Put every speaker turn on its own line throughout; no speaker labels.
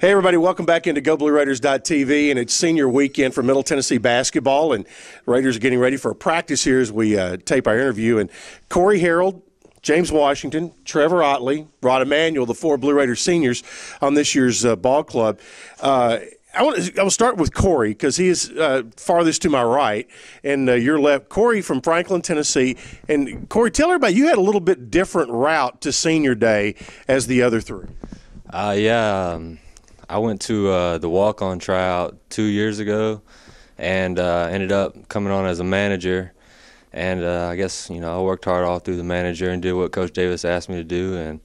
Hey, everybody, welcome back into GoBlueRaiders.tv, and it's senior weekend for Middle Tennessee basketball, and Raiders are getting ready for a practice here as we uh, tape our interview. And Cory Herald, James Washington, Trevor Ottley, Rod Emanuel, the four Blue Raiders seniors on this year's uh, ball club. Uh, I want to. I will start with Cory because he is uh, farthest to my right, and uh, your left. Cory from Franklin, Tennessee, and Cory, tell everybody you had a little bit different route to senior day as the other three.
Uh, yeah, um, I went to uh, the walk-on tryout two years ago, and uh, ended up coming on as a manager. And uh, I guess you know I worked hard all through the manager and did what Coach Davis asked me to do. And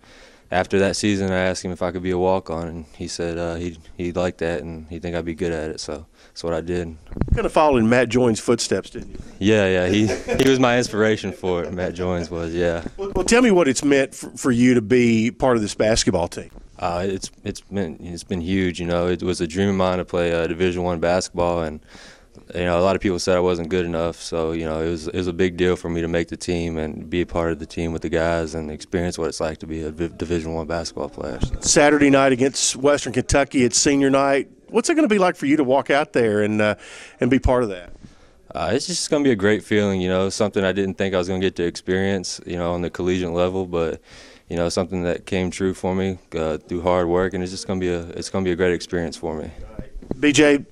after that season, I asked him if I could be a walk-on, and he said uh, he he liked that and he'd think I'd be good at it. So that's what I did.
Kind of followed in Matt Joines' footsteps, didn't you?
Yeah, yeah. He he was my inspiration for it. Matt Joines was, yeah.
Well, well, tell me what it's meant for, for you to be part of this basketball team.
Uh, it's it's been it's been huge. You know, it was a dream of mine to play uh, Division One basketball, and you know, a lot of people said I wasn't good enough. So you know, it was it was a big deal for me to make the team and be a part of the team with the guys and experience what it's like to be a Division One basketball player. So.
Saturday night against Western Kentucky, it's senior night. What's it going to be like for you to walk out there and uh, and be part of that?
Uh, it's just going to be a great feeling, you know, something I didn't think I was going to get to experience, you know, on the collegiate level, but you know, something that came true for me uh, through hard work, and it's just going to be a it's to be a great experience for me.
BJ,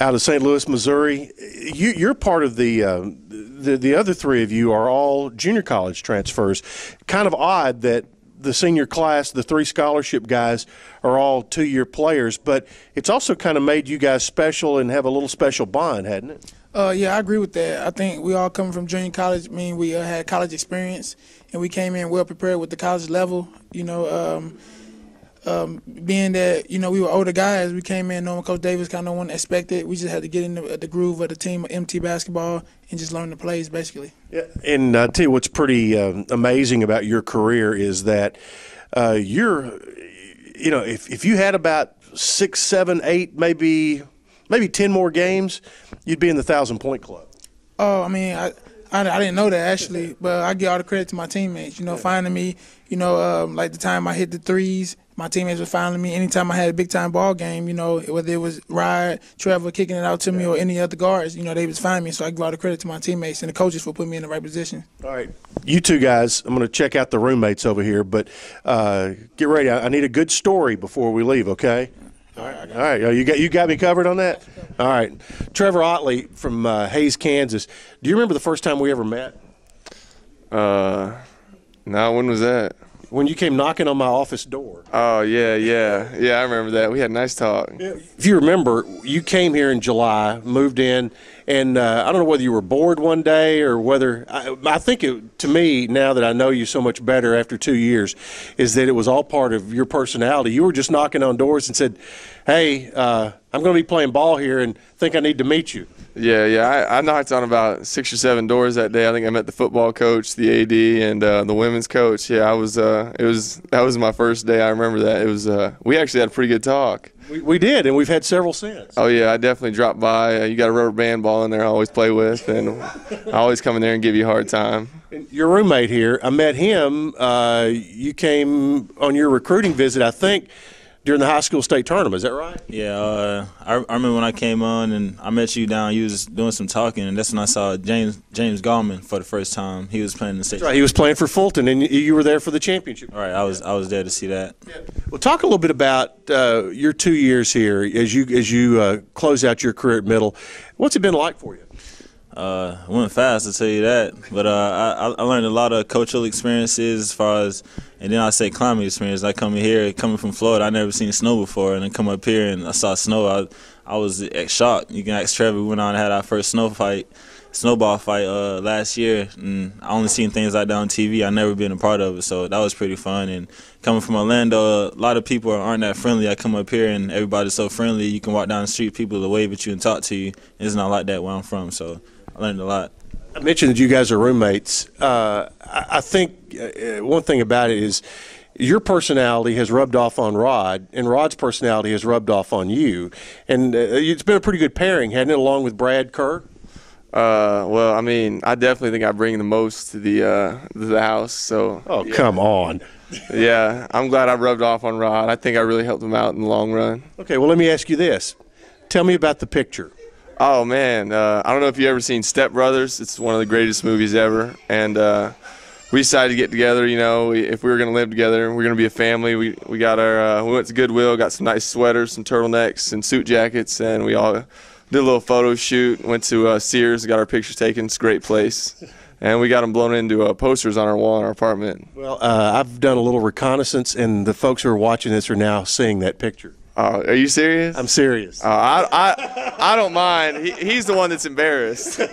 out of St. Louis, Missouri, you, are part of the, uh, the the other three of you are all junior college transfers. Kind of odd that the senior class, the three scholarship guys, are all two year players, but it's also kind of made you guys special and have a little special bond, hadn't it?
Uh, yeah, I agree with that. I think we all come from junior college. I mean, we uh, had college experience, and we came in well prepared with the college level. You know, um, um, being that you know we were older guys, we came in knowing Coach Davis kind of wasn't expected. We just had to get in the, the, groove of the team of MT basketball and just learn the plays, basically.
Yeah, and uh, tell you what's pretty um, amazing about your career is that uh, you're, you know, if if you had about six, seven, eight, maybe maybe 10 more games, you'd be in the thousand point club.
Oh, I mean, I, I, I, didn't know that actually, but I give all the credit to my teammates. You know, finding me. You know, um, like the time I hit the threes, my teammates were finding me. Anytime I had a big time ball game, you know, whether it was Rod, Trevor kicking it out to me, or any other guards, you know, they was finding me. So I give all the credit to my teammates and the coaches for putting me in the right position.
All right, you two guys, I'm going to check out the roommates over here, but uh, get ready. I, I need a good story before we leave. Okay. All right, all right. You got you got me covered on that. All right, Trevor Ottley from uh, Hays, Kansas. Do you remember the first time we ever met?
Uh, no. When was that?
When you came knocking on my office door.
Oh yeah, yeah, yeah. I remember that. We had a nice talk.
If you remember, you came here in July, moved in, and uh, I don't know whether you were bored one day or whether I, I think it, to me now that I know you so much better after two years, is that it was all part of your personality. You were just knocking on doors and said, "Hey, uh, I'm going to be playing ball here, and think I need to meet you."
Yeah, yeah. I, I, knocked on about six or seven doors that day. I think I met the football coach, the AD, and uh, the women's coach. Yeah, I was. Uh, it was that was my first day. I remember that. It was. Uh, we actually had a pretty good talk.
We, we did, and we've had several since.
Oh yeah, I definitely dropped by. Uh, you got a rubber band ball in there. I always play with, and I always come in there and give you a hard time.
Your roommate here, I met him. Uh, you came on your recruiting visit, I think during the high school state tournament. Is that right?
Yeah, uh, I, I, remember when I came on and I met you down. You was doing some talking, and that's when I saw James James Gallman for the first time. He was playing in the state.
right. He was playing for Fulton, and you were there for the championship.
All right, I was I was there to see that.
Yeah. Well, talk a little bit about uh, your two years here as you as you uh, close out your career at Middle. What's it been like for you?
Uh, went fast, to tell you that. But uh, I, I learned a lot of cultural experiences as far as, and then I say climbing experience. I come here, coming from Florida, I never seen snow before, and then come up here and I saw snow. I, I was shocked. You can ask Trevor. We went on and had our first snow fight, snowball fight uh, last year, and I only seen things like that on TV. I never been a part of it, so that was pretty fun. And coming from Orlando, a lot of people aren't that friendly. I come up here and everybody's so friendly. You can walk down the street, people will wave at you and talk to you. It's not like that where I'm from, so. I learned a lot.
I mentioned that you guys are roommates. Uh, I think uh, one thing about it is your personality has rubbed off on Rod, and Rod's personality has rubbed off on you. And uh, it's been a pretty good pairing, hasn't it, along with Brad Kerr?
Uh, well, I mean, I definitely think I bring the most to the uh, to the house. So.
Oh, yeah. come on.
yeah, I'm glad I rubbed off on Rod. I think I really helped him out in the long run.
Okay, well, let me ask you this. Tell me about the picture.
Oh man, uh, I don't know if you ever seen Step Brothers. It's one of the greatest movies ever, and uh, we decided to get together. You know, if we were going to live together, we are going to be a family. We we got our uh, we went to Goodwill, got some nice sweaters, some turtlenecks, and suit jackets, and we all did a little photo shoot. Went to uh, Sears, got our pictures taken. It's a great place. And we got them blown into uh, posters on our wall in our apartment.
Well, uh, I've done a little reconnaissance, and the folks who are watching this are now seeing that picture.
Uh, are you serious?
I'm serious.
Uh, I, I, I don't mind. He, he's the one that's embarrassed.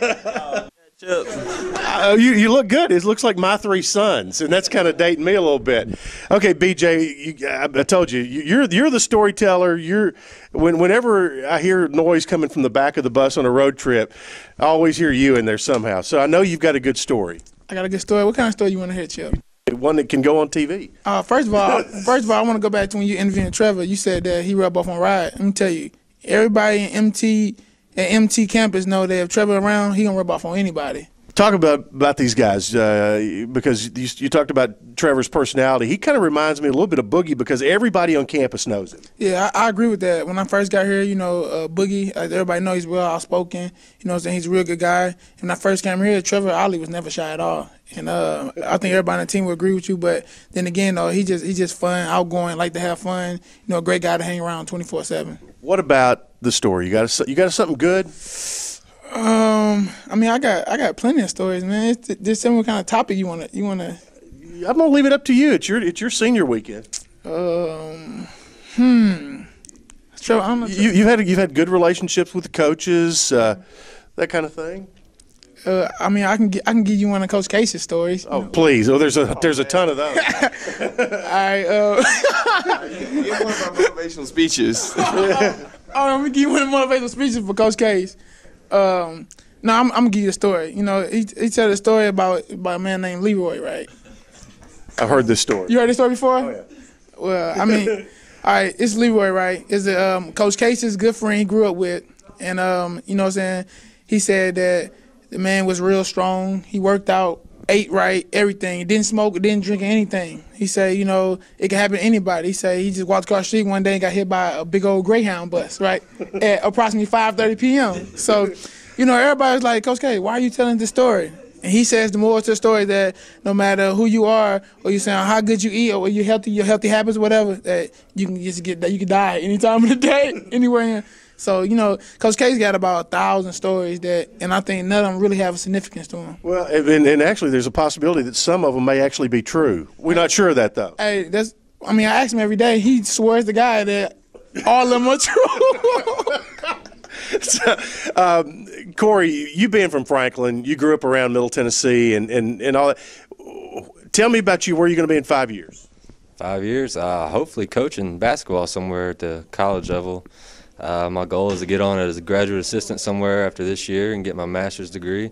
Uh, you, you look good. It looks like my three sons, and that's kind of dating me a little bit. Okay, BJ, you, I, I told you, you're you're the storyteller. You're when whenever I hear noise coming from the back of the bus on a road trip, I always hear you in there somehow. So I know you've got a good story.
I got a good story. What kind of story you want to hear, Chip?
One that can go on TV.
Uh, first of all, first of all, I want to go back to when you interviewed Trevor. You said that he rubbed off on Rod. Let me tell you, everybody in MT at MT campus know that if Trevor around, he gonna rub off on anybody.
Talk about about these guys uh, because you, you, talked about Trevor's personality. He kind of reminds me a little bit of Boogie because everybody on campus knows him.
Yeah, I, I agree with that. When I first got here, you know, uh, Boogie, as everybody knows, he's well outspoken. You know, saying he's a real good guy. And when I first came here, Trevor Ottley was never shy at all. And uh, I think everybody on the team would agree with you. But then again, though, he just he's just fun, outgoing, like to have fun. You know, a great guy to hang around twenty four seven.
What about the story? You got a, you got something good?
Um, I mean, I got I got plenty of stories, man. It's, just tell me what kind of topic you wanna you wanna.
I'm gonna leave it up to you. It's your it's your senior weekend.
Um, hmm. So I
don't you you had you've had good relationships with the coaches, uh, that kind of thing.
Uh, I mean, I can get, I can give you one of Coach Case's stories.
Oh, please! Oh, there's a there's a ton of those.
All right. Uh,
give one of my motivational speeches.
oh, I'm gonna give you one of the motivational speeches for Coach Case. Um, no, I'm, I'm, gonna give you a story. You know, he he told a story about about a man named Leroy, right?
I've heard this story.
You heard this story before?
Oh, yeah.
Well, I mean, all right, it's Leroy, right? Is it um, Coach Case's good friend he grew up with, and um, you know what I'm saying? He said that the man was real strong. He worked out, ate right, everything. Didn't smoke, didn't drink anything. He said, you know, it can happen to anybody. He said he just walked across the street one day and got hit by a big old Greyhound bus, right, at approximately 5:30 p.m. So, you know, everybody's like, Coach K, why are you telling this story? And he says the more to the story that no matter who you are, or you saying how good you eat, or you healthy, your healthy habits, whatever, that you can just get that you can die any time of the day, anywhere. So you know, Coach K's got about a thousand stories that, and I think none of them really have a significance to him.
Well, and, and actually, there's a possibility that some of them may actually be true. We're not sure of that though.
Hey, that's. I mean, I ask him every day. He swears the guy that all of them are
true. so, um, Cory, you being from Franklin, you grew up around Middle Tennessee, and, and, and all that. Tell me about you. Where are you going to be in five years?
Five years, uh, hopefully coaching basketball somewhere at the college level. Uh, my goal is to get on as a graduate assistant somewhere after this year and get my master's degree.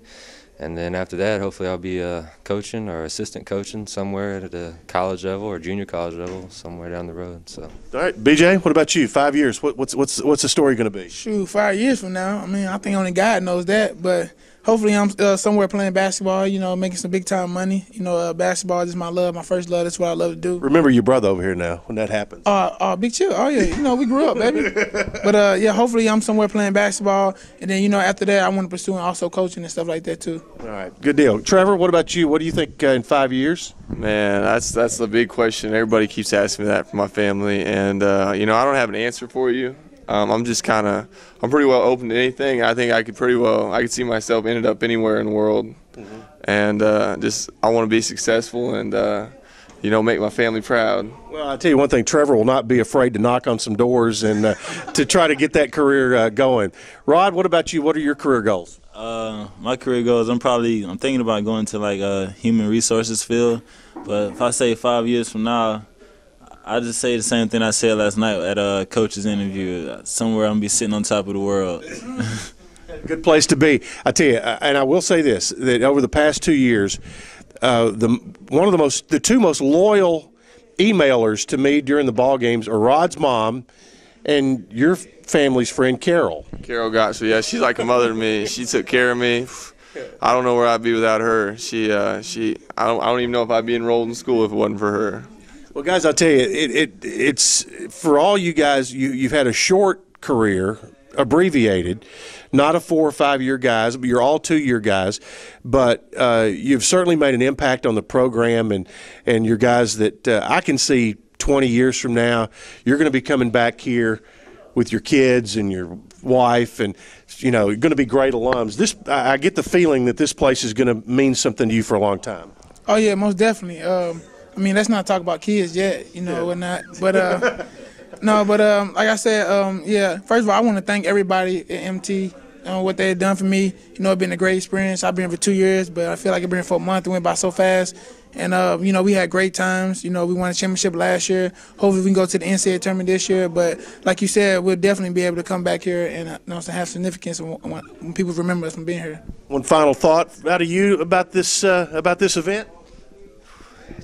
And then after that, hopefully, I'll be uh, coaching or assistant coaching somewhere at the college level or junior college level, somewhere down the road. So,
all right, BJ, what about you? Five years. What, what's what's what's the story going to be?
Shoot, five years from now. I mean, I think only God knows that, but hopefully I'm uh, somewhere playing basketball, you know, making some big time money. You know, uh, basketball is my love, my first love. That's what I love to do.
Remember your brother over here now when that happens.
Uh, uh big chill. Oh yeah, you know we grew up, baby. but uh, yeah, hopefully I'm somewhere playing basketball, and then you know after that I want to pursue also coaching and stuff like that too.
All right, good deal. Trevor, what about you? What do you think uh, in five years?
Man, that's that's the big question. Everybody keeps asking me that from my family, and uh, you know I don't have an answer for you. Um, I'm just kind of, I'm pretty well open to anything. I think I could pretty well, I could see myself ended up anywhere in the world, mm-hmm. and uh, just I want to be successful and uh, you know make my family proud.
Well, I tell you one thing, Trevor will not be afraid to knock on some doors and uh, to try to get that career uh, going. Rod, what about you? What are your career goals?
Uh, my career goals, I'm probably, I'm thinking about going to like a human resources field, but if I say five years from now. I just say the same thing I said last night at a coach's interview. Somewhere I'm gonna be sitting on top of the world.
Good place to be. I tell you, and I will say this: that over the past two years, uh, the one of the most, the two most loyal emailers to me during the ball games are Rod's mom and your family's friend Carol.
Carol got so yeah, she's like a mother to me. She took care of me. I don't know where I'd be without her. She, uh, she, I don't, I don't even know if I'd be enrolled in school if it wasn't for her.
Well, guys, I'll tell you, it, it it's for all you guys. You you've had a short career, abbreviated, not a four or five year guys, but you're all two year guys. But uh, you've certainly made an impact on the program, and and your guys that uh, I can see 20 years from now, you're going to be coming back here with your kids and your wife, and you know, you're going to be great alums. This I get the feeling that this place is going to mean something to you for a long time.
Oh yeah, most definitely. Um, I mean, let's not talk about kids yet, you know, or not. But uh, no, but um, like I said, um, yeah. First of all, I want to thank everybody at MT on what they had done for me. You know, it's been a great experience. I've been here for two years, but I feel like I've been here for a month. It went by so fast. And uh, you know, we had great times. You know, we won a championship last year. Hopefully, we can go to the NCAA tournament this year. But like you said, we'll definitely be able to come back here and uh, you know, have significance when, when people remember us from being here.
One final thought out of you about this uh, about this event.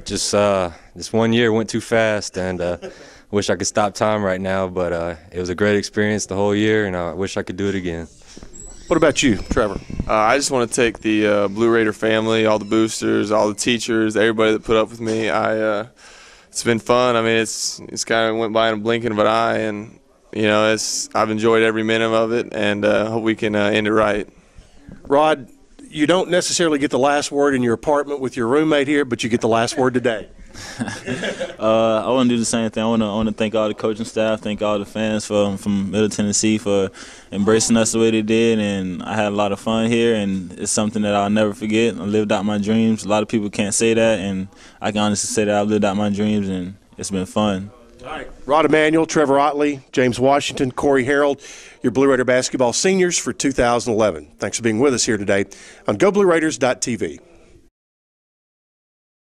Just uh, this one year went too fast, and uh, wish I could stop time right now. But uh, it was a great experience the whole year, and I wish I could do it again.
What about you, Trevor?
Uh, I just want to take the uh, Blue Raider family, all the boosters, all the teachers, everybody that put up with me. I uh, it's been fun. I mean, it's it's kind of went by in a blink of an eye, and you know, it's I've enjoyed every minute of it, and uh, hope we can uh, end it right.
Rod, you don't necessarily get the last word in your apartment with your roommate here, but you get the last word today.
Uh, I want to do the same thing. I want to I want to thank all the coaching staff, thank all the fans from Middle Tennessee for embracing us the way they did, and I had a lot of fun here, and it's something that I'll never forget. I lived out my dreams. A lot of people can't say that, and I can honestly say that I've lived out my dreams, and it's been fun.
Rod Emanuel, Trevor Ottley, James Washington, Cory Herald, your Blue Raider basketball seniors for 2011. Thanks for being with us here today on GoBlueRaiders.tv.